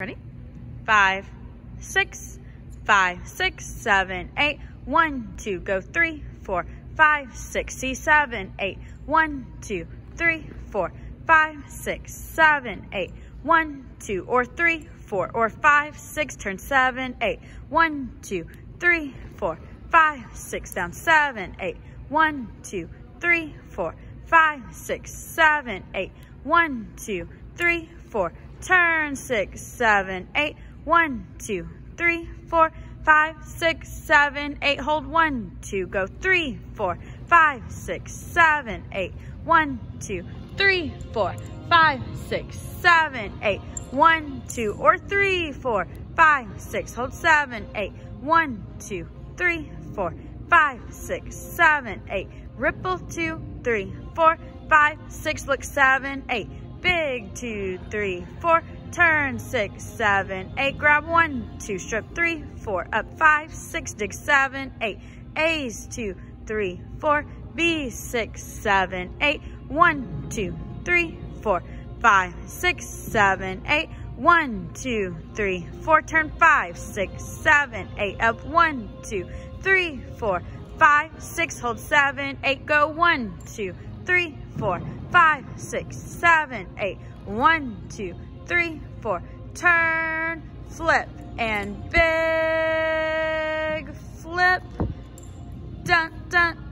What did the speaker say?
Ready? Five, six, five, six, seven, eight. One, two, go three, four, five, six, seven, eight. One, two, three, four, five, six, seven, eight. One, two, or three, four, or five, six, turn seven, eight. One, two, three, four, five, six, down seven, eight. One, two, three, four, five, six, seven, eight. One, two, three, four, turn six, seven, eight. One, two, three, four, five, six, seven, eight. Hold one, two, go three, four, five, six, seven, eight. One, two, three, four, five, six, seven, eight. One, two, or three, four, five, six. Hold seven, eight. One, two, three, four, five, six, seven, eight. Ripple two, three, four, five, six. Look seven, eight big, two, three, four, turn, six, seven, eight, grab one, two, strip, three, four, up, five, six, dig, seven, eight, A's, two, three, four, B, six, seven, eight, one, two, three, four, five, six, seven, eight, one, two, three, four, turn, five, six, seven, eight, up, one, two, three, four, five, six, hold, seven, eight, go, one, two, three, four, five, six, seven, eight. One, two, three, four. Turn, flip, and big flip. Dun, dun,